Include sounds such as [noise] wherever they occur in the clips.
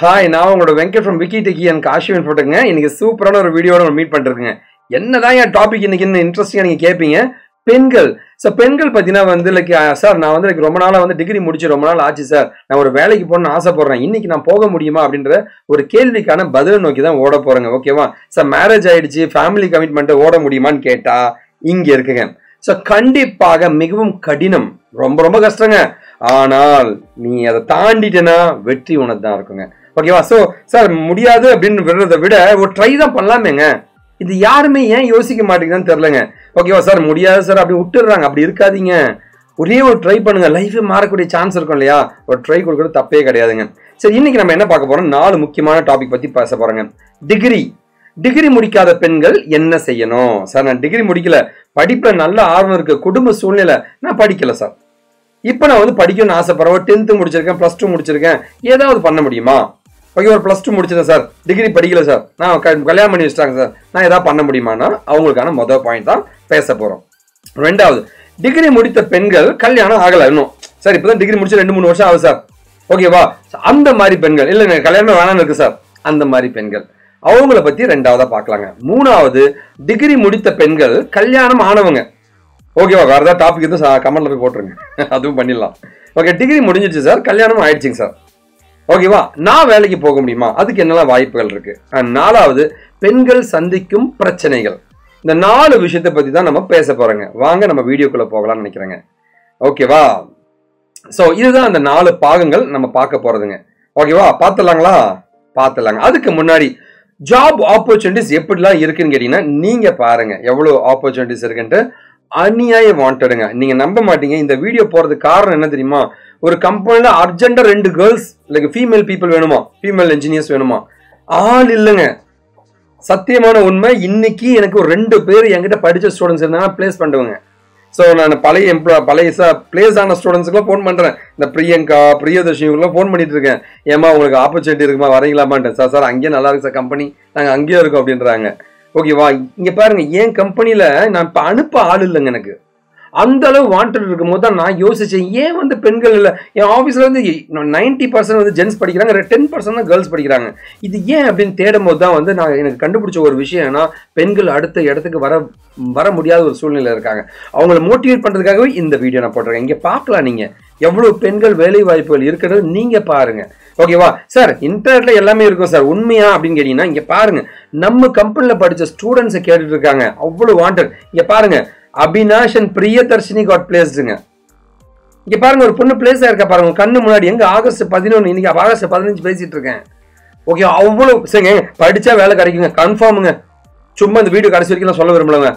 Hi நான் உங்களோட Venkat from Vicky Techie and காஷிவன் போட்டுங்க இன்னைக்கு சூப்பரான ஒரு வீடியோட மீட் பண்ணிருக்கேங்க. என்னதான் என் டாபிக் இன்னைக்கு இன்னும் இன்ட்ரெஸ்டிங்காக நீங்கள் கேட்பீங்க பெண்கள். ஸோ பெண்கள் பார்த்தீங்கன்னா வந்து லைக் சார் நான் வந்து லைக் ரொம்ப நாளாக வந்து டிகிரி முடிச்சு ரொம்ப நாள் ஆச்சு சார் நான் ஒரு வேலைக்கு போகணும்னு ஆசைப்படுறேன். இன்னைக்கு நான் போக முடியுமா அப்படின்ற ஒரு கேள்விக்கான பதிலை நோக்கி தான் ஓட போறேங்க ஓகேவா சார் மேரேஜ் ஆயிடுச்சு ஃபேமிலி கமிட்மெண்ட் ஓட முடியுமான்னு கேட்டா இங்க இருக்குங்க. ஸோ கண்டிப்பாக மிகவும் கடினம். ரொம்ப ரொம்ப கஷ்டங்க. ஆனால் நீ அதை தாண்டிட்டேன்னா வெற்றி உனக்கு தான் இருக்குங்க. ஓகேவா ஸோ சார் முடியாது அப்படின்னு விடுறதை விட ஒரு ட்ரை தான் பண்ணலாமேங்க. இது யாருமே ஏன் யோசிக்க மாட்டேங்குதுன்னு தெரிலங்க ஓகேவா சார் முடியாது சார் அப்படி விட்டுடுறாங்க. அப்படி இருக்காதீங்க. ஒரே ஒரு ட்ரை பண்ணுங்க. லைஃபே மாறக்கூடிய சான்ஸ் இருக்கும் இல்லையா? ஒரு ட்ரை கொடுக்கறது தப்பே கிடையாதுங்க. சரி இன்னைக்கு நம்ம என்ன பார்க்க போறோம்? நாலு முக்கியமான டாபிக் பத்தி பேச போறோங்க. டிகிரி டிகிரி முடிக்காத பெண்கள் என்ன செய்யணும்? சார் நான் டிகிரி முடிக்கல. படிப்புல நல்ல ஆர்வம் இருக்கு. குடும்ப சூழ்நிலை நான் படிக்கல சார் இப்போ நான் வந்து படிக்கணும்னு ஆசைப்படுறேன். டென்த்து முடிச்சிருக்கேன் ப்ளஸ் டூ முடிச்சிருக்கேன். ஏதாவது பண்ண முடியுமா? ஓகே ஒரு ப்ளஸ் டூ முடிச்சிட்டேன் சார் டிகிரி படிக்கல சார் நான் கல்யாணம் பண்ணி வச்சிட்டாங்க சார் நான் எதாவது பண்ண முடியுமானா அவங்களுக்கான மொதல் பாயிண்ட் தான் பேச போகிறோம் ரெண்டாவது டிகிரி முடித்த பெண்கள் கல்யாணம் ஆகலை இன்னும். சார் இப்போ தான் டிகிரி முடிச்சு ரெண்டு மூணு வருஷம் ஆகுது சார் ஓகேவா அந்த மாதிரி பெண்கள் இல்லைங்க கல்யாணம் வேணாம்னு இருக்கு சார் அந்த மாதிரி பெண்கள். அவங்கள பற்றி ரெண்டாவதாக பார்க்கலாங்க மூணாவது டிகிரி முடித்த பெண்கள் கல்யாணம் ஆனவங்க. ஓகேவா வேறு ஏதாவது டாபிக் எதுவும் கமெண்ட்ல போய் போட்டுருங்க. [laughs] அதுவும் பண்ணிடலாம். ஓகே டிகிரி முடிஞ்சிச்சு சார் கல்யாணம் ஆயிடுச்சுங்க சார் ஓகேவா நான் வேலைக்கு போக முடியுமா? அதுக்கு என்னெல்லாம் வாய்ப்புகள் இருக்கு? நாலாவது பெண்கள் சந்திக்கும் பிரச்சனைகள். இந்த நாலு விஷயத்தை பத்தி தான் நம்ம பேச போறோங்க. வாங்க நம்ம வீடியோக்குள்ள போகலாம்னு நினைக்கிறேங்க. ஓகேவா ஸோ இதுதான் அந்த நாலு பாகங்கள் நம்ம பார்க்க போறதுங்க. ஓகேவா பார்த்துலாங்களா பார்த்துலாங்க அதுக்கு முன்னாடி ஜாப் ஆப்பர்ச்சுனிட்டிஸ் எப்படிலாம் இருக்குன்னு கேட்டீங்கன்னா நீங்க பாருங்க. எவ்வளோ ஆப்பர்ச்சுனிட்டிஸ் இருக்குன்ட்டு அநியாய வாண்டடுங்க நீங்க நம்ப மாட்டீங்க. இந்த வீடியோ போறது காரணம் என்ன தெரியுமா? ஒரு கம்பெனியில் அர்ஜென்டா ரெண்டு கேர்ள்ஸ் லைக் ஃபீமேல் பீப்புள் வேணுமா? ஃபீமேல் இன்ஜினியர்ஸ் வேணுமா? ஆள் இல்லைங்க. சத்தியமான உண்மை இன்னைக்கு எனக்கு ஒரு ரெண்டு பேர் என்கிட்ட படித்த ஸ்டூடெண்ட்ஸ் இருந்தாங்கன்னா பிளேஸ் பண்ணுவேங்க ஸோ நான் பழைய எம்ப்ளா பழைய பிளேஸ் ஆன ஸ்டூடெண்ட்ஸுக்குலாம் ஃபோன் பண்ணுறேன் இந்த பிரியங்கா பிரியதர்ஷினிக்குலாம் ஃபோன் பண்ணிட்டு இருக்கேன். ஏமா உங்களுக்கு ஆப்பர்ச்சுனிட்டி இருக்குமா? வரீங்களாமான்ட்டு சார் சார் அங்கேயே நல்லா இருக்கு சார் கம்பெனி நாங்கள் அங்கேயே இருக்கோம் அப்படின்றாங்க. ஓகேவா இங்கே பாருங்க என் கம்பெனியில் நான் இப்போ அனுப்ப ஆள் இல்லைங்க எனக்கு. அந்த அளவு வாண்டட் இருக்கும்போது தான் நான் யோசிச்சேன் ஏன் வந்து பெண்கள் இல்லை? என் ஆஃபீஸில் வந்து நைன்டி பர்சன்ட் வந்து ஜென்ஸ் படிக்கிறாங்க டென் பர்சன்ட் தான் கேர்ள்ஸ் படிக்கிறாங்க. இது ஏன் அப்படின்னு தேடும் போது தான் வந்து நான் எனக்கு கண்டுபிடிச்ச ஒரு விஷயம் பெண்கள் அடுத்த இடத்துக்கு வர வர முடியாத ஒரு சூழ்நிலை இருக்காங்க. அவங்கள மோட்டிவேட் பண்ணுறதுக்காகவே இந்த வீடியோ நான் போட்டிருக்கேன். இங்கே பார்க்கலாம் நீங்கள் எவ்வளோ பெண்கள் வேலை வாய்ப்புகள் இருக்கிறது நீங்கள் பாருங்கள் ஓகேவா சார் இன்டர்நெட்ல எல்லாமே இருக்கும் சார் உண்மையா அப்படின்னு கேட்டீங்கன்னா இங்க பாருங்க. நம்ம கம்பெனில படிச்ச ஸ்டூடெண்ட்ஸை கேட்டுட்டு இருக்காங்க. அவ்வளவு வாண்டட் இங்க பாருங்க. அபினாஷ் அண்ட் பிரியதர்ஷினி காட் பிளேஸ்டுங்க இங்க பாருங்க ஒரு பொண்ணு பிளேஸ் இருக்கா பாருங்க கண்ணு முன்னாடி. எங்க ஆகஸ்ட் பதினொன்று இன்னைக்கு ஆகஸ்ட் பதினஞ்சு பேசிட்டு இருக்கேன். ஓகே அவ்வளோ சரிங்க படிச்சா வேலை கிடைக்குங்க கன்ஃபார்முங்க சும்மா இந்த வீடியோ கடைசி வரைக்கும் நான் சொல்ல விரும்பலங்க.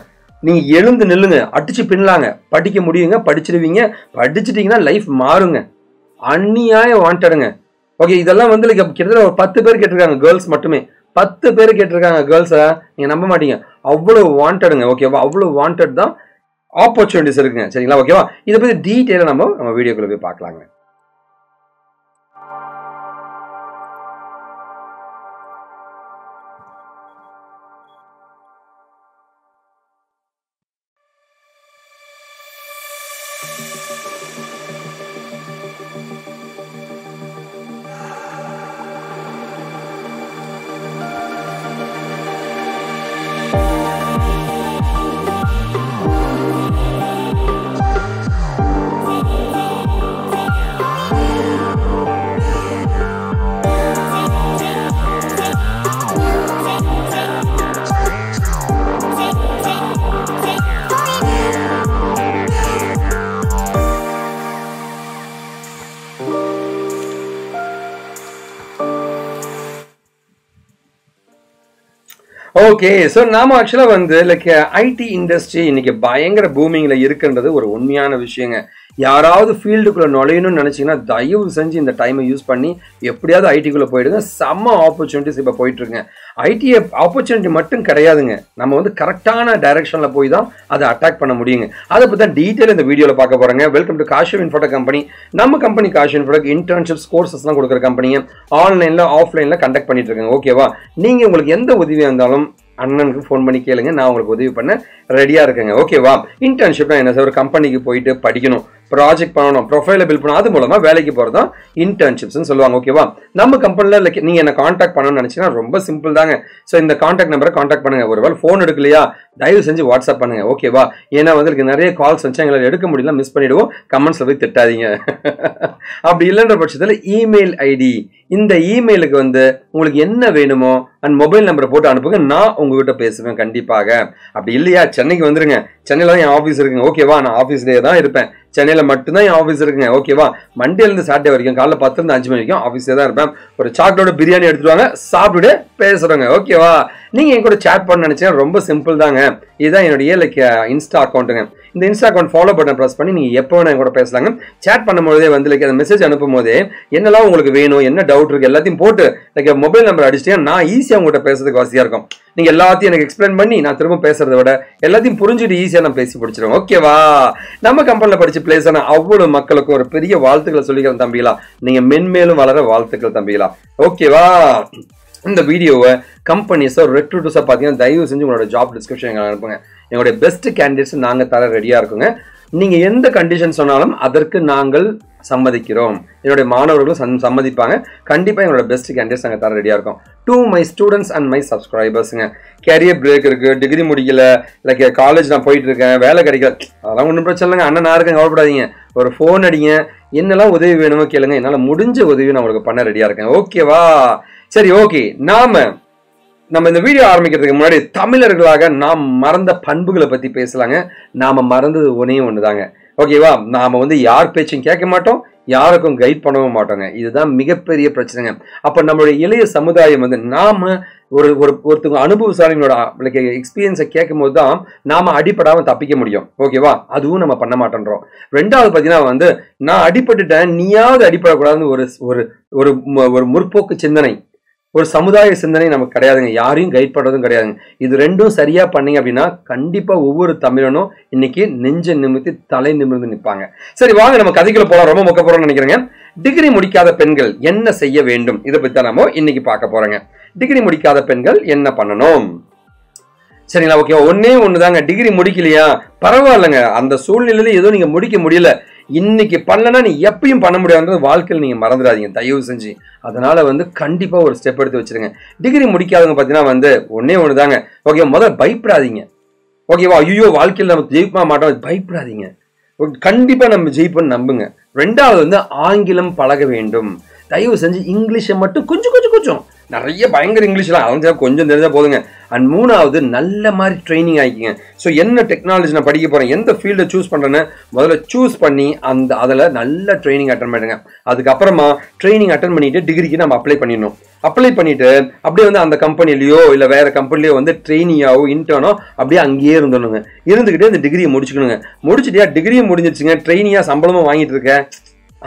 நீங்க எழுந்து நில்லுங்க அடிச்சு பின்னலாங்க. படிக்க முடியுங்க படிச்சிருவீங்க. படிச்சிட்டீங்கன்னா லைஃப் மாறுங்க. அந்நியாய வாண்டடுங்க ஓகே இதெல்லாம் வந்து கிட்டத்தட்ட ஒரு பத்து பேர் கேட்டிருக்காங்க கேர்ள்ஸ் மட்டுமே. பத்து பேர் கேட்டிருக்காங்க கேர்ள்ஸை நீங்கள் நம்ப மாட்டீங்க. அவ்வளோ வாண்டடுங்க ஓகேவா அவ்வளோ வாண்டட் தான் ஆப்பர்ச்சுனிட்டிஸ் இருக்குங்க. சரிங்களா? ஓகேவா இதை பற்றி டீட்டெயிலாக நம்ம நம்ம வீடியோக்குள்ளே போய் பார்க்கலாங்க. ஓகே ஸோ நாம ஆக்சுவலாக வந்து லைக் ஐடி இண்டஸ்ட்ரி இன்னைக்கு பயங்கர பூமிங்கில் இருக்குன்றது ஒரு உண்மையான விஷயங்க. யாராவது ஃபீல்டுக்குள்ளே நுழையணும்னு நினச்சிங்கன்னா தயவு செஞ்சு இந்த டைமை யூஸ் பண்ணி எப்படியாவது ஐடிக்குள்ளே போயிடுங்க. செம்ம ஆப்பர்ச்சுனிட்டிஸ் இப்போ போயிட்டுருங்க ஐடிஐ ஆப்பர்ச்சுனிட்டி மட்டும் கிடையாதுங்க. நம்ம வந்து கரெக்டான டைரக்ஷனில் போய் தான் அதை அட்டாக் பண்ண முடியுங்க. அதை பற்றி தான் டீட்டெயில் இந்த வீடியோவில் பார்க்க போகிறேங்க welcome to Kashiv Infotech company நம்ம கம்பெனி காஷிவ் இன்ஃபோட்டோ இன்டர்ன்ஷிப்ஸ் கோர்சஸ்லாம் கொடுக்குற கம்பெனியை ஆன்லைனில் ஆஃப்லைனில் கண்டக்ட் பண்ணிட்டு இருக்காங்க. ஓகேவா நீங்கள் உங்களுக்கு எந்த உதவியாக இருந்தாலும் அண்ணனுக்கு ஃபோன் பண்ணி கேளுங்க. நான் உங்களுக்கு உதவி பண்ண ரெடியாக இருக்கேங்க. ஓகேவா இன்டர்ன்ஷிப்னா என்ன சார் ஒரு கம்பெனிக்கு போயிட்டு படிக்கணும். ப்ராஜெக்ட் பண்ணணும் ப்ரொஃபைல பில் பண்ணணும். அது மூலமாக வேலைக்கு போகிறது தான் இன்டர்ன்ஷிப்ஸ்னு சொல்லுவாங்க ஓகேவா நம்ம கம்பெனியில் லைக் நீங்கள் என்ன காண்டாக்ட் பண்ணணும்னு நினச்சிங்கன்னா ரொம்ப சிம்பிள் தாங்க. ஸோ இந்த காண்டாக்ட் நம்பரை காண்டாக்ட் பண்ணுங்க. ஒருவேளை ஃபோன் எடுக்கலையா? தயவு செஞ்சு வாட்ஸ்அப் பண்ணுங்கள் ஓகேவா ஏன்னா வந்து நிறைய கால்ஸ் வச்சு எங்களால் எடுக்க முடியல மிஸ் பண்ணிவிடுவோம் கமெண்ட்ஸில் போய் திட்டாதீங்க. [laughs] அப்படி இல்லைன்ற பட்சத்தில் இமெயில் ஐடி இந்த இமெயிலுக்கு வந்து உங்களுக்கு என்ன வேணுமோ அண்ட் மொபைல் நம்பரை போட்டு அனுப்புங்க. நான் உங்ககிட்ட பேசுவேன் கண்டிப்பாக. அப்படி இல்லையா? சென்னைக்கு வந்துருங்க. சென்னையில் தான் என் ஆஃபீஸ் இருக்குங்க. ஓகேவா நான் ஆஃபீஸ்லேயே தான் இருப்பேன். சென்னையில் மட்டும்தான் என் ஆஃபீஸ் இருக்குங்க. ஓகேவா மண்டேலேருந்து சாட்டர்டே வரைக்கும் காலைல பத்துலேருந்து அஞ்சு மணி வரைக்கும் ஆஃபீஸே தான் இருப்பேன். ஒரு சாக்லேட் பிரியாணி எடுத்துருவாங்க சாப்பிட்டுட்டு பேசுகிறோங்க ஓகேவா நீங்கள் என் கூட சேட் பண்ண நினச்சீங்கன்னா ரொம்ப சிம்பிள் தாங்க. இதுதான் என்னுடைய லைக் இன்ஸ்டா அக்கௌண்ட்டுங்க இந்த insta account follow button press பண்ணி நீங்கள் எப்போ வேணா கூட பேசலாங்க. சேட் பண்ணும்போதே வந்து லைக் அந்த மெசேஜ் அனுப்பும் போதே என்னெல்லாம் உங்களுக்கு வேணும் என்ன டவுட் இருக்குது எல்லாத்தையும் போட்டு லைக் மொபைல் நம்பர் அடிச்சிட்டீங்கன்னா நான் ஈஸியாக உங்கள்கிட்ட பேசுறதுக்கு வசதியாக இருக்கும். நீங்க எல்லாத்தையும் எனக்கு எக்ஸ்பிளைன் பண்ணி நான் திரும்ப பேசுறதை விட எல்லாத்தையும் புரிஞ்சுட்டு ஈஸியாக நான் பேசி பிடிச்சிருவோம் ஓகேவா நம்ம கம்பெனியில் படிச்சு பிளேஸ் ஆன அவ்வளவு மக்களுக்கும் ஒரு பெரிய வாழ்த்துக்களை சொல்லிக்கிறேன் தம்பிகளா. நீங்க மென்மேலும் வளர வாழ்த்துக்கள் தம்பிகளா. ஓகேவா இந்த வீடியோவை கம்பெனிஸோ ரெக்ரூட்டர்ஸோ பார்த்தீங்கன்னா தயவு செஞ்சு உங்களோட ஜாப் டிஸ்கிரிப்ஷன் எங்களை அனுப்புங்க. எங்களுடைய பெஸ்ட் கேண்டிடேட்ஸ் நாங்கள் தர ரெடியாக இருக்குங்க. நீங்கள் எந்த கண்டிஷன் சொன்னாலும் அதற்கு நாங்கள் சம்மதிக்கிறோம். என்னுடைய மாணவர்களும் சம் சம்மதிப்பாங்க. கண்டிப்பாக எங்களோட பெஸ்ட் கேண்டிடேட்ஸ் நாங்கள் தர ரெடியாக இருக்கோம். To my students and my சப்ஸ்கிரைபர்ஸுங்க career break இருக்குது டிகிரி முடிக்கல லைக் காலேஜ் நான் போயிட்டு இருக்கேன் வேலை கிடைக்கல. அதெல்லாம் ஒன்றும் பிரச்சனை இல்லைங்க. அண்ணன் நான் இருக்கேன் கவலைப்படாதீங்க. ஒரு ஃபோன் அடிங்க. என்னெல்லாம் உதவி வேணுமோ கேளுங்க. என்னால் முடிஞ்ச உதவி நான் உங்களுக்கு பண்ண ரெடியாக இருக்கேன். ஓகேவா சரி ஓகே நாம நம்ம இந்த வீடியோ ஆரம்பிக்கிறதுக்கு முன்னாடி தமிழர்களாக நாம் மறந்த பண்புகளை பத்தி பேசலாங்க. நாம மறந்தது ஒன்னே ஒண்ணுதாங்க. ஓகேவா நாம வந்து யார் பேச்சும் கேட்க மாட்டோம் யாருக்கும் கைட் பண்ணவும் மாட்டோங்க. இதுதான் மிகப்பெரிய பிரச்சனைங்க. அப்ப நம்மளுடைய இளைய சமுதாயம் வந்து நாம ஒரு ஒரு ஒருத்தவங்க அனுபவசாலிகளோட எக்ஸ்பீரியன்ஸை கேட்கும் போது தான் நாம அடிப்படாம தப்பிக்க முடியும். ஓகேவா அதுவும் நம்ம பண்ண மாட்டேன்றோம். ரெண்டாவது பார்த்தீங்கன்னா வந்து நான் அடிபட்டுட்டேன் நீயாவது அடிப்படக்கூடாதுன்னு ஒரு ஒரு ஒரு முற்போக்கு சிந்தனை. ஒரு சமுதாய சிந்தனை நமக்கு கிடையாதுங்க. யாரையும் கைட் பண்ணுறதும் கிடையாதுங்க. இது ரெண்டும் சரியாக பண்ணீங்க அப்படின்னா கண்டிப்பாக ஒவ்வொரு தமிழனும் இன்னைக்கு நெஞ்ச நிமித்தி தலை நிமிர்ந்து நிற்பாங்க சரி வாங்க நம்ம கதைக்குள்ள போகலாம் ரொம்ப மொக்க நினைக்கிறேங்க. டிகிரி முடிக்காத பெண்கள் என்ன செய்ய வேண்டும்? இதை பற்றி தான் நம்ம இன்னைக்கு பார்க்க போகிறோங்க டிகிரி முடிக்காத பெண்கள் என்ன பண்ணணும்? சரிங்களா ஓகே. ஒன்னே ஒண்ணுதாங்க. டிகிரி முடிக்கலையா? பரவாயில்லைங்க. அந்த சூழ்நிலையில ஏதோ நீங்கள் முடிக்க முடியல. இன்னைக்கு பண்ணலன்னா நீ எப்பயும் பண்ண முடியாதுன்றது வாழ்க்கையில் நீங்கள் மறந்துடாதீங்க. தயவு செஞ்சு. அதனால வந்து கண்டிப்பாக ஒரு ஸ்டெப் எடுத்து வச்சிருங்க. டிகிரி முடிக்காதவங்க பார்த்தீங்கன்னா வந்து ஒன்றே ஒன்று தாங்க ஓகே முதல்ல பயப்படாதீங்க. ஓகேவா ஐயோ வாழ்க்கையில் நம்ம ஜெயிப்பா மாட்டோம். பயப்படாதீங்க. கண்டிப்பாக நம்ம ஜெயிப்போம்னு நம்புங்க. ரெண்டாவது வந்து ஆங்கிலம் பழக வேண்டும். தயவு செஞ்சு இங்கிலீஷை மட்டும் கொஞ்சம் கொஞ்சம் கொஞ்சம் நிறைய பயங்கர இங்கிலீஷ்லாம் அவங்க கொஞ்சம் தெரிஞ்சால் போதுங்க. அண்ட் மூணாவது நல்ல மாதிரி ட்ரைனிங் ஆகிக்கிங்க ஸோ என்ன டெக்னாலஜி நான் படிக்க போகிறேன் எந்த ஃபீல்டை சூஸ் பண்ணுறேன்னு முதல்ல சூஸ் பண்ணி அந்த அதில் நல்ல ட்ரைனிங் அட்டன் பண்ணுங்க அதுக்கப்புறமா ட்ரைனிங் அட்டன் பண்ணிவிட்டு டிகிரிக்கு நம்ம அப்ளை பண்ணிடணும். அப்ளை பண்ணிவிட்டு அப்படியே வந்து அந்த கம்பெனிலேயோ இல்லை வேறு கம்பெனிலேயோ வந்து ட்ரெயினியாவோ இன்டர்னோ அப்படியே அங்கேயே இருந்துடணுங்க. இருந்துக்கிட்டே அந்த டிகிரியை முடிச்சுக்கணுங்க. முடிச்சுட்டியா டிகிரியும் முடிஞ்சிருச்சுங்க? ட்ரெயினியா சம்பளமும் வாங்கிட்டு இருக்கேன்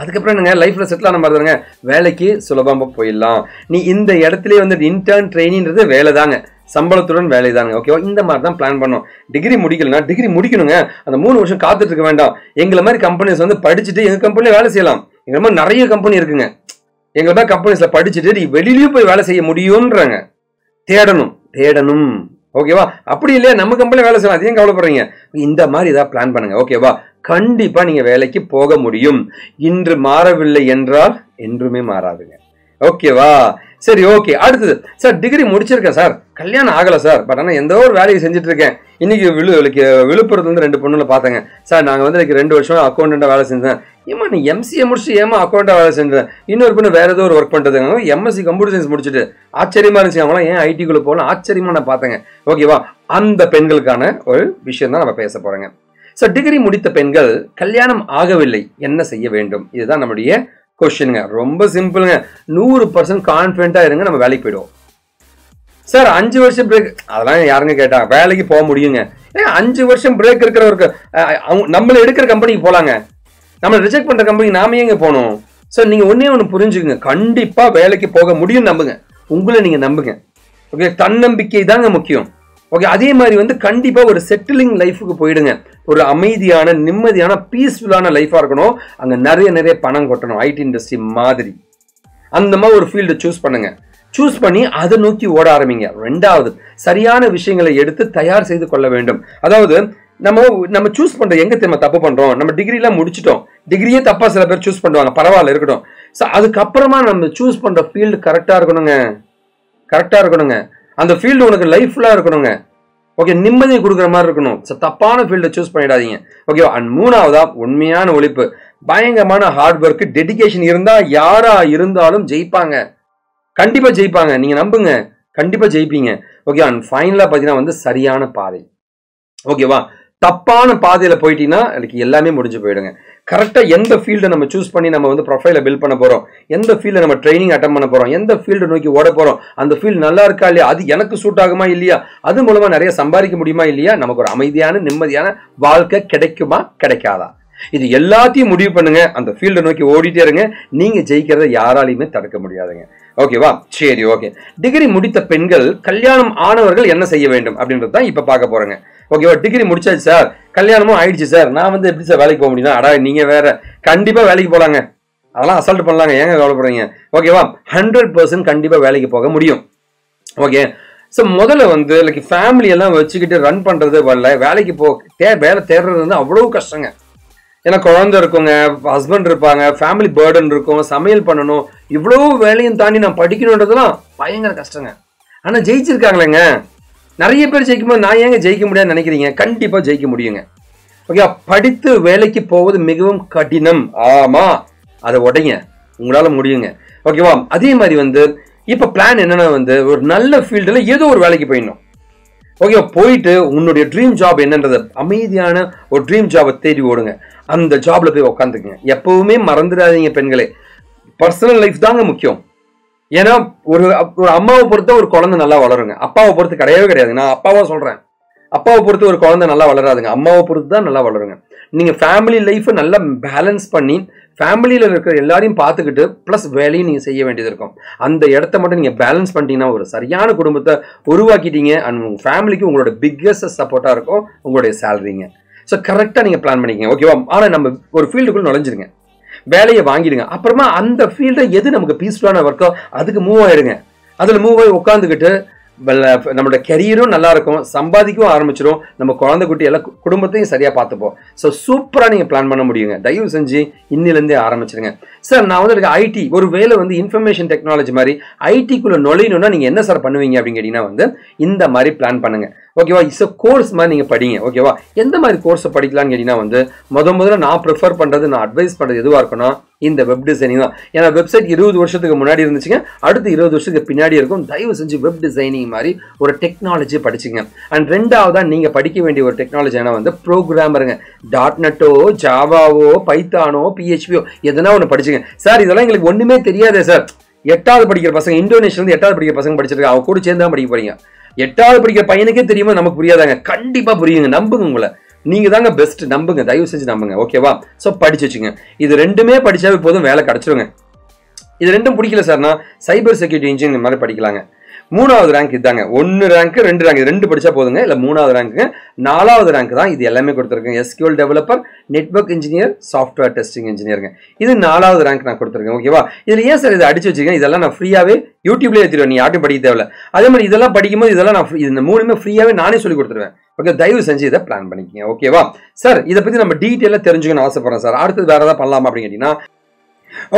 அதுக்கப்புறம் என்னங்க லைஃப்பில் செட்டில் ஆன மாதிரி தாங்க வேலைக்கு சுலபமாக போயிடலாம். நீ இந்த இடத்துலேயே வந்து இன்டர்ன் ட்ரெயினின்றது வேலை தாங்க சம்பளத்துடன் வேலை தாங்க ஓகேவா இந்த மாதிரி தான் பிளான் பண்ணோம். டிகிரி முடிக்கலனா டிகிரி முடிக்கணுங்க. அந்த மூணு வருஷம் காத்துட்டு இருக்க வேண்டாம். எங்களை மாதிரி கம்பெனிஸ் வந்து படிச்சுட்டு எங்கள் கம்பெனியில் வேலை செய்யலாம். எங்களை மாதிரி நிறைய கம்பெனி இருக்குங்க. எங்களை மாதிரி கம்பெனிஸில் படிச்சுட்டு நீ வெளியிலயும் போய் வேலை செய்ய முடியும்ன்றாங்க. தேடணும் தேடணும். ஓகேவா அப்படி இல்லையா? நம்ம கம்பெனியில் வேலை செய்யலாம். அதையும் கவலைப்படுறீங்க. இந்த மாதிரி ஏதாவது பிளான் பண்ணுங்க ஓகேவா கண்டிப்பா நீங்க வேலைக்கு போக முடியும். இன்று மாறவில்லை என்றால் என்றுமே மாறாதுங்க. ஓகேவா சரி ஓகே அடுத்தது சார் டிகிரி முடிச்சிருக்கேன் சார் கல்யாணம் ஆகல சார் பட் ஆனால் எந்த ஒரு வேலையை செஞ்சுட்டு இருக்கேன் இன்னைக்கு விழு like, விழுப்புரத்துல இருந்து ரெண்டு பொண்ணுல பார்த்தேங்க. சார் நாங்கள் வந்து எனக்கு ரெண்டு வருஷம் அக்கௌண்டண்டா வேலை செஞ்சேன். ஏமா நீ எம்சிஏ முடிச்சு ஏமா அக்கௌண்டா வேலை செஞ்சேன் இன்னொரு பொண்ணு வேற ஏதோ ஒரு ஒர்க் பண்ணுறதுங்க எம்எஸ்சி கம்ப்யூட்டர் சயின்ஸ் முடிச்சுட்டு. ஆச்சரியமா இருந்துச்சு. அவங்களாம் ஏன் ஐடிக்குள்ள போகலாம் ஆச்சரியமா நான் பார்த்தேங்க. ஓகேவா அந்த பெண்களுக்கான ஒரு விஷயம் தான் நம்ம பேச போறோங்க. ஸோ டிகிரி முடித்த பெண்கள் கல்யாணம் ஆகவில்லை. என்ன செய்ய வேண்டும்? இதுதான் நம்முடைய கொஸ்டினுங்க ரொம்ப சிம்பிளுங்க நூறு பர்சன்ட் கான்ஃபிடென்ட்டாக இருங்க நம்ம வேலைக்கு போயிடுவோம். சார் அஞ்சு வருஷம் பிரேக் அதெல்லாம் யாருங்க கேட்டா? வேலைக்கு போக முடியுங்க. ஏன் அஞ்சு வருஷம் பிரேக் இருக்கிறவருக்கு அவங்க நம்மளை எடுக்கிற கம்பெனிக்கு போகலாங்க நம்மளை ரிஜெக்ட் பண்ணுற கம்பெனிக்கு நாம ஏங்க போகணும்? ஸோ நீங்கள் ஒன்றே ஒன்று புரிஞ்சுக்குங்க. கண்டிப்பாக வேலைக்கு போக முடியும் நம்புங்க. உங்களை நீங்கள் நம்புங்க. ஓகே தன்னம்பிக்கை தாங்க முக்கியம். ஓகே அதே மாதிரி வந்து கண்டிப்பாக ஒரு செட்டிலிங் லைஃபுக்கு போயிடுங்க. ஒரு அமைதியான நிம்மதியான பீஸ்ஃபுல்லான லைஃபாக இருக்கணும். அங்கே நிறைய நிறைய பணம் கொட்டணும். ஐடி இண்டஸ்ட்ரி மாதிரி. அந்த மாதிரி ஒரு ஃபீல்டு சூஸ் பண்ணுங்கள் சூஸ் பண்ணி அதை நோக்கி ஓட ஆரம்பிங்க. ரெண்டாவது சரியான விஷயங்களை எடுத்து தயார் செய்து கொள்ள வேண்டும். அதாவது நம்ம நம்ம சூஸ் பண்ற எங்கே தெரியுமா தப்பு பண்ணுறோம் நம்ம டிகிரிலாம் முடிச்சிட்டோம். டிகிரியே தப்பாக சில பேர் சூஸ் பண்ணுவாங்க. பரவாயில்ல இருக்கட்டும். ஸோ அதுக்கப்புறமா நம்ம சூஸ் பண்ணுற ஃபீல்டு கரெக்டாக இருக்கணுங்க. கரெக்டாக இருக்கணுங்க. அந்த ஃபீல்டு உனக்கு லைஃப்லாம் இருக்கணுங்க. ஓகே நிம்மதியை கொடுக்குற மாதிரி இருக்கணும். ஸோ தப்பான ஃபீல்டை சூஸ் பண்ணிடாதீங்க. ஓகேவா அண்ட் மூணாவதா உண்மையான ஒழிப்பு. பயங்கரமான ஹார்ட் ஒர்க்கு டெடிகேஷன் இருந்தால் யாராக இருந்தாலும் ஜெயிப்பாங்க. கண்டிப்பாக ஜெயிப்பாங்க. நீங்கள் நம்புங்க. கண்டிப்பாக ஜெயிப்பீங்க. ஓகே அண்ட் ஃபைனலாக பார்த்தீங்கன்னா வந்து சரியான பாதை. ஓகேவா தப்பான பாதையில் போயிட்டீங்கன்னா எனக்கு எல்லாமே முடிஞ்சு போயிடுங்க. கரெக்டாக எந்த ஃபீல்டை நம்ம சூஸ் பண்ணி நம்ம வந்து ப்ரொஃபைலை பில்ட் பண்ண போகிறோம் எந்த ஃபீல்டை நம்ம ட்ரைனிங் அட்டன் பண்ண போகிறோம் எந்த ஃபீல்டு நோக்கி ஓட போகிறோம் அந்த ஃபீல்டு நல்லா இருக்கா இல்லையா? அது எனக்கு சூட் ஆகுமா இல்லையா? அது மூலமாக நிறைய சம்பாதிக்க முடியுமா இல்லையா? நமக்கு ஒரு அமைதியான நிம்மதியான வாழ்க்கை கிடைக்குமா? கிடைக்காதா? இது எல்லாத்தையும் முடிவு பண்ணுங்க. அந்த ஃபீல்டை நோக்கி ஓடிட்டே இருங்க. நீங்க ஜெயிக்கிறத யாராலையுமே தடுக்க முடியாதுங்க. ஓகேவா சரி ஓகே டிகிரி முடித்த பெண்கள் கல்யாணம் ஆனவர்கள் என்ன செய்ய வேண்டும் அப்படின்றது தான் இப்ப பார்க்க போறேங்க. ஓகேவா டிகிரி முடிச்சாச்சு சார் கல்யாணமும் ஆயிடுச்சு சார் நான் வந்து எப்படி சார் வேலைக்கு போக முடியும் அடா நீங்க வேற கண்டிப்பா வேலைக்கு போலாங்க. அதெல்லாம் அசால்ட் பண்ணலாங்க. ஏங்க கவலைப்படுறீங்க? ஓகேவா ஹண்ட்ரட் பர்சன்ட் கண்டிப்பா வேலைக்கு போக முடியும். ஓகே ஸோ முதல்ல வந்து லைக் ஃபேமிலி எல்லாம் வச்சுக்கிட்டு ரன் பண்றது வரல. வேலைக்கு போ தே வேலை தேடுறது வந்து அவ்வளவு கஷ்டங்க. ஏன்னா குழந்தை இருக்குங்க ஹஸ்பண்ட் இருப்பாங்க ஃபேமிலி பேர்டன் இருக்கும் சமையல் பண்ணணும். இவ்வளோ வேலையும் தாண்டி நான் படிக்கணுன்றதுலாம் பயங்கர கஷ்டங்க. ஆனால் ஜெயிச்சிருக்காங்களேங்க. நிறைய பேர் ஜெயிக்கும்போது நான் ஏங்க ஜெயிக்க முடியாதுன்னு நினைக்கிறீங்க? கண்டிப்பாக ஜெயிக்க முடியுங்க. ஓகே படித்து வேலைக்கு போவது மிகவும் கடினம். ஆமாம் அதை உடைங்க. உங்களால் முடியுங்க. ஓகேவா? அதே மாதிரி வந்து இப்போ பிளான் என்னென்னா வந்து ஒரு நல்ல ஃபீல்டில் ஏதோ ஒரு வேலைக்கு போயிடணும். ஓகே போயிட்டு உன்னுடைய ட்ரீம் ஜாப் என்னன்றது அமைதியான ஒரு ட்ரீம் ஜாபை தேடி ஓடுங்க. அந்த ஜாப்ல போய் உக்காந்துக்குங்க. எப்பவுமே மறந்துடாதீங்க பெண்களே. பர்சனல் லைஃப் தாங்க முக்கியம். ஏன்னா ஒரு ஒரு அம்மாவை பொறுத்த ஒரு குழந்தை நல்லா வளருங்க. அப்பாவை பொறுத்து கிடையவே கிடையாது. நான் அப்பாவா சொல்றேன். அப்பாவை பொறுத்து ஒரு குழந்தை நல்லா வளராதுங்க. அம்மாவை பொறுத்து தான் நல்லா வளருங்க. நீங்க ஃபேமிலி லைஃப்பை நல்லா பேலன்ஸ் பண்ணி ஃபேமிலியில் இருக்கிற எல்லாரையும் பார்த்துக்கிட்டு ப்ளஸ் வேலையும் நீங்கள் செய்ய வேண்டியது இருக்கும். அந்த இடத்த மட்டும் நீங்கள் பேலன்ஸ் பண்ணிட்டீங்கன்னா ஒரு சரியான குடும்பத்தை உருவாக்கிட்டீங்க. அண்ட் உங்கள் ஃபேமிலிக்கு உங்களோட பிக்கஸ்ட் சப்போர்ட்டாக இருக்கும். உங்களுடைய சேலரிங்க ஸோ கரெக்டாக நீங்கள் பிளான் பண்ணிக்கங்க. ஓகேவா ஆனால் நம்ம ஒரு ஃபீல்டுக்குள்ள நுழைஞ்சிருங்க. வேலையை வாங்கிடுங்க. அப்புறமா அந்த ஃபீல்டை எது நமக்கு பீஸ்ஃபுல்லான ஒர்க்கோ அதுக்கு மூவ் ஆயிடுங்க. அதில் மூவ் ஆகி உட்காந்துக்கிட்டு நம்மளோட கெரியரும் நல்லா இருக்கும். சம்பாதிக்கவும் ஆரம்பிச்சிடும் நம்ம குழந்தை குட்டி எல்லாம் குடும்பத்தையும் சரியா பார்த்துப்போம். ஸோ சூப்பராக நீங்கள் பிளான் பண்ண முடியுங்க. தயவு செஞ்சு இன்னிலேருந்தே ஆரம்பிச்சிருங்க. சார் நான் வந்து எனக்கு ஐடி ஒரு வேலை வந்து இன்ஃபர்மேஷன் டெக்னாலஜி மாதிரி ஐடிக்குள்ள நுழையணும்னா நீங்கள் என்ன சார் பண்ணுவீங்க அப்படின்னு கேட்டிங்கன்னா வந்து இந்த மாதிரி பிளான் பண்ணுங்க. ஓகேவா? இட்ஸ் கோர்ஸ் மாதிரி நீங்கள் படிங்க ஓகேவா? எந்த மாதிரி கோர்ஸை படிக்கலாம்னு கேட்டிங்கன்னா வந்து முத முதல்ல நான் ப்ரிஃபர் பண்ணுறது நான் அட்வைஸ் பண்ணுறது எதுவாக இருக்குன்னா இந்த வெப் டிசைனிங் தான். ஏன்னா வெப்சைட் இருபது வருஷத்துக்கு முன்னாடி இருந்துச்சுங்க அடுத்து இருபது வருஷத்துக்கு பின்னாடி இருக்கும். தயவு செஞ்சு வெப் டிசைனிங் மாதிரி ஒரு டெக்னாலஜி படிச்சுங்க. அண்ட் ரெண்டாவதா நீங்கள் படிக்க வேண்டிய ஒரு டெக்னாலஜி என்ன வந்து ப்ரோக்ராமருங்க டாட் நெட்டோ ஜாவாவோ பைத்தானோ பிஹெச்பியோ எதனா ஒன்று படிச்சுங்க. சார் இதெல்லாம் எங்களுக்கு ஒன்றுமே தெரியாதே சார் எட்டாவது படிக்கிற பசங்க இந்தோனேஷியா இருந்து எட்டாவது படிக்கிற பசங்க படிச்சிருக்காங்க அவங்க கூட சேர்ந்து தான் படிக்க போறீங்க. எட்டாவது படிக்கிற பையனுக்கே தெரியுமா நமக்கு புரியாதாங்க? கண்டிப்பாக புரியுங்க நம்புங்க உங்களை. நீங்கள் தாங்க பெஸ்ட் நம்புங்க தயவு செஞ்சு நம்புங்க ஓகேவா ஸோ படிச்சு வச்சுங்க. இது ரெண்டுமே படித்தாவே போதும் வேலை கிடச்சிருங்க. இது ரெண்டும் பிடிக்கல சார்னா சைபர் செக்யூரிட்டி இன்ஜினியர் மாதிரி படிக்கலாங்க. மூணாவது ரேங்க் இதாங்க. ஒன்று ரேங்க் ரெண்டு ரேங்க் ரெண்டு படிச்சா போதுங்க. இல்லை மூணாவது ரேங்க்குங்க நாலாவது ரேங்க் தான் இது எல்லாமே கொடுத்துருக்கேன். SQL developer network engineer software testing இன்ஜினியருங்க இது நாலாவது ரேங்க் நான் கொடுத்துருக்கேன். ஓகேவா இதில் ஏன் சார் இதை அடிச்சு வச்சுருக்கேன்? இதெல்லாம் நான் ஃப்ரீயாகவே யூடியூப்லேயே எடுத்துருவேன். நீ யார்ட்டும் படிக்க தேவையில்ல. அதே மாதிரி இதெல்லாம் படிக்கும்போது இதெல்லாம் நான் இந்த மூணுமே ஃப்ரீயாகவே நானே சொல்லி கொடுத்துருவேன். ஓகே தயவு செஞ்சு இதை பிளான் பண்ணிக்கங்க. ஓகேவா சார் இதை பற்றி நம்ம டீட்டெயிலாக தெரிஞ்சுக்கணும் ஆசைப்படுறேன் சார் அடுத்தது வேறு ஏதாவது பண்ணலாமா அப்படின்னு கேட்டிங்கன்னா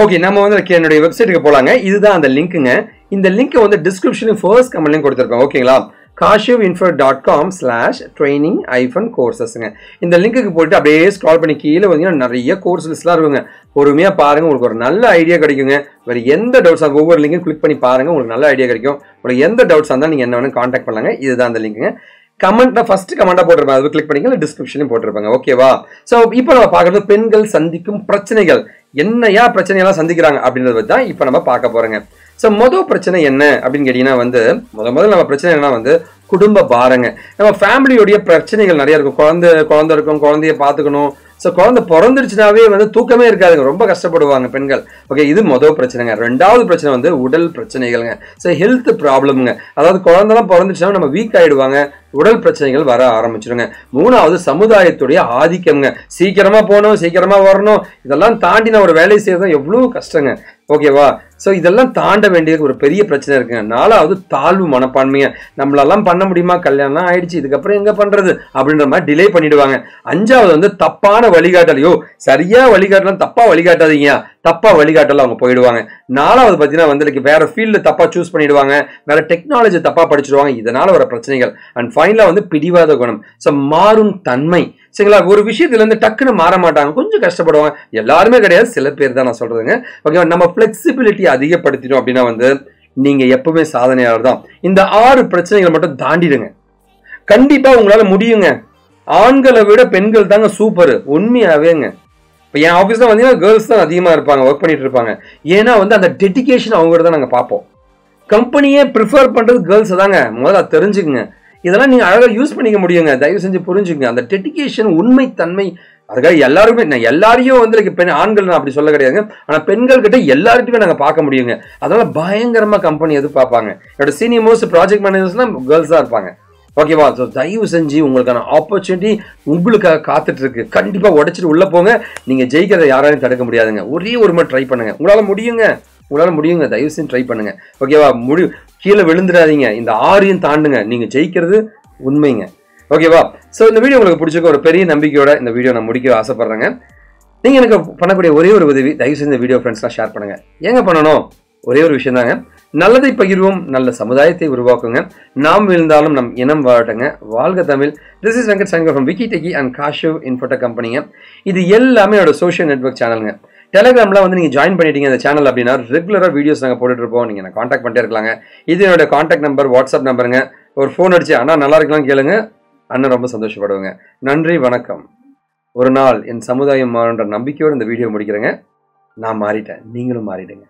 ஓகே நம்ம வந்து என்னுடைய வெப்சைட்டுக்கு போகலாங்க இதுதான் அந்த லிங்க்குங்க இந்த லிங்க்கை வந்து டிஸ்கிரிப்ஷனும் ஃபர்ஸ்ட் கமெண்ட்லையும் கொடுத்துருக்கோம் ஓகேங்களா? Kashiv info dot com slash training ஐஃபன் கோர்சஸ்ங்க இந்த லிங்க்குக்கு போயிட்டு அப்படியே ஸ்க்ரால் பண்ணி கீழே வந்தீங்கன்னா நிறைய கோர்ஸ் லிஸ்ட்லாம் இருக்குங்க. பொறுமையாக பாருங்க உங்களுக்கு ஒரு நல்ல ஐடியா கிடைக்குங்க. வேறு எந்த டவுட்ஸ் ஆகும் ஒவ்வொரு லிங்கும் கிளிக் பண்ணி பாருங்க உங்களுக்கு நல்ல ஐடியா கிடைக்கும். உங்களுக்கு எந்த டவுட்ஸாக இருந்தால் நீங்கள் என்ன வேணும் காண்டாக்ட் பண்ணலாங்க இதுதான் அந்த லிங்க்குங்க கமெண்ட்டில் ஃபஸ்ட்டு கமெண்ட்டாக போட்டிருப்பாங்க அது கிளிக் பண்ணிக்கலாம் டிஸ்கிரிப்ஷனையும் போட்டிருப்பாங்க. ஓகேவா? ஸோ இப்போ நம்ம பார்க்குறது பெண்கள் சந்திக்கும் பிரச்சனைகள். என்னையா பிரச்சனையெல்லாம் சந்திக்கிறாங்க அப்படின்றத பத்தி தான் இப்போ நம்ம பார்க்க போகிறோங்க ஸோ மொதல் பிரச்சனை என்ன அப்படின்னு கேட்டீங்கன்னா வந்து முத முதல்ல நம்ம பிரச்சனை என்ன வந்து குடும்ப பாருங்க. நம்ம ஃபேமிலியோடைய பிரச்சனைகள் நிறைய இருக்கும். குழந்தை குழந்தை இருக்கும் குழந்தைய பார்த்துக்கணும். ஸோ குழந்தை பிறந்துருச்சுனாவே வந்து தூக்கமே இருக்காதுங்க. ரொம்ப கஷ்டப்படுவாங்க பெண்கள். ஓகே இது மொதல் பிரச்சனைங்க. ரெண்டாவது பிரச்சனை வந்து உடல் பிரச்சனைகள்ங்க. ஸோ ஹெல்த் ப்ராப்ளம்ங்க அதாவது குழந்தைலாம் பிறந்துச்சுன்னா நம்ம வீக் ஆகிடுவாங்க உடல் பிரச்சனைகள் வர ஆரம்பிச்சிருங்க. மூணாவது சமுதாயத்துடைய ஆதிக்கம்ங்க. சீக்கிரமா போகணும் சீக்கிரமா வரணும். இதெல்லாம் தாண்டி நான் ஒரு வேலை செய்யறது எவ்வளவு கஷ்டங்க. ஓகேவா ஸோ இதெல்லாம் தாண்ட வேண்டிய ஒரு பெரிய பிரச்சனை இருக்குங்க. நாலாவது தாழ்வு மனப்பான்மைங்க. நம்மளெல்லாம் பண்ண முடியுமா? கல்யாணம் ஆயிடுச்சு. இதுக்கப்புறம் எங்க பண்றது? அப்படின்ற மாதிரி டிலே பண்ணிடுவாங்க. அஞ்சாவது வந்து தப்பான வழிகாட்டலையோ சரியா வழிகாட்டலாம் தப்பா வழிகாட்டாதீங்க. தப்பா வழிகாட்டல அவங்க போயிடுவாங்க. நாலாவது பார்த்தீங்கன்னா வந்து வேற ஃபீல்டு தப்பா சூஸ் பண்ணிடுவாங்க. வேற டெக்னாலஜி தப்பா படிச்சிடுவாங்க. இதனால வர பிரச்சனைகள். அண்ட் ஃபைனலா வந்து பிடிவாத குணம். ஸோ மாறும் தன்மை. சரிங்களா? ஒரு விஷயத்துல இருந்து டக்குன்னு மாற மாட்டாங்க. கொஞ்சம் கஷ்டப்படுவாங்க. எல்லாருமே கிடையாது. சில பேர் தான் நான் சொல்றதுங்க. ஓகேவா நம்ம ஃபிளெக்சிபிலிட்டி அதிகப்படுத்திட்டோம் அப்படின்னா வந்து நீங்க எப்பவுமே சாதனையாளர் தான். இந்த ஆறு பிரச்சனைகளை மட்டும் தாண்டிடுங்க. கண்டிப்பா உங்களால முடியுங்க. ஆண்களை விட பெண்கள் தாங்க சூப்பர் உண்மையாவேங்க. இப்போ என் ஆஃபீஸில் பார்த்தீங்கன்னா கேர்ள்ஸ் தான் அதிகமாக இருப்பாங்க. ஒர்க் பண்ணிட்டு இருப்பாங்க. ஏன்னா வந்து அந்த டெடிகேஷன் அவங்க தான் நாங்கள் பார்ப்போம். கம்பெனியே ப்ரிஃபர் பண்ணுறது கேர்ள்ஸை தாங்க. முதல்ல தெரிஞ்சுக்குங்க. இதெல்லாம் நீங்கள் அழகாக யூஸ் பண்ணிக்க முடியுங்க. தயவு செஞ்சு புரிஞ்சுக்குங்க. அந்த டெடிகேஷன் உண்மைத்தன்மை அதுக்காக எல்லாருமே நான் எல்லாரையும் வந்து பெண் ஆண்கள் நான் அப்படி சொல்ல கிடையாதுங்க. ஆனால் பெண்கள் கிட்ட எல்லார்ட்டையுமே நாங்கள் பார்க்க முடியுங்க. அதனால பயங்கரமாக கம்பெனி எதிர்பார்ப்பாங்க என்னோட சீனியர் மோஸ்ட் ப்ராஜெக்ட் மேனேஜர்ஸ்லாம் கேர்ள்ஸாக இருப்பாங்க. ஓகேவா ஸோ தயவு செஞ்சு உங்களுக்கான ஆப்பர்ச்சுனிட்டி உங்களுக்காக காத்துட்டு இருக்கு கண்டிப்பாக உடச்சிட்டு உள்ளே போங்க. நீங்கள் ஜெயிக்கிறத யாராலையும் தடுக்க முடியாதுங்க. ஒரே ஒரு மாதிரி ட்ரை பண்ணுங்க. உங்களால் முடியுங்க. உங்களால் முடியுங்க. தயவு செஞ்சு ட்ரை பண்ணுங்க. ஓகேவா முடி கீழே விழுந்துடாதீங்க. இந்த ஆறையும் தாண்டுங்க. நீங்கள் ஜெயிக்கிறது உண்மைங்க. ஓகேவா ஸோ இந்த வீடியோ உங்களுக்கு பிடிச்சிருக்க ஒரு பெரிய நம்பிக்கையோட இந்த வீடியோ நான் முடிக்க ஆசைப்பட்றேங்க. நீங்கள் எனக்கு பண்ணக்கூடிய ஒரே ஒரு உதவி தயவு செஞ்சு இந்த வீடியோ ஃப்ரெண்ட்ஸ்லாம் ஷேர் பண்ணுங்கள் ஏங்க பண்ணணும்? ஒரே ஒரு விஷயம் தாங்க. நல்லதை பகிர்வோம் நல்ல சமுதாயத்தை உருவாக்குங்க. நாம் விழுந்தாலும் நம் இனம் வாழட்டுங்க. வாழ்க Tamil. This is Venkat Shankar from Vicky Techie and Kashiv இன்ஃபோட்ட கம்பெனிங்க இது எல்லாமே என்னோட சோஷியல் நெட்வொர்க் சேனலுங்க டெலிகிராமில் வந்து நீங்கள் ஜாயின் பண்ணிட்டீங்க இந்த சேனல் அப்படின்னா ரெகுலராக வீடியோஸ் நாங்கள் போட்டுட்ருப்போம் நீங்கள் நான் காண்டாக்ட் பண்ணிட்டே இருக்கலாங்க. இது என்னோட காண்டாக்ட் நம்பர் வாட்ஸ்அப் நம்பருங்க ஒரு ஃபோன் அடிச்சு அண்ணா நல்லா இருக்கலாம் கேளுங்க. அண்ணன் ரொம்ப சந்தோஷப்படுவேங்க. நன்றி வணக்கம். ஒரு நாள் என் சமுதாயம் மாறுன்ற நம்பிக்கையோடு இந்த வீடியோ முடிக்கிறேங்க. நான் மாறிட்டேன். நீங்களும் மாறிடுங்க.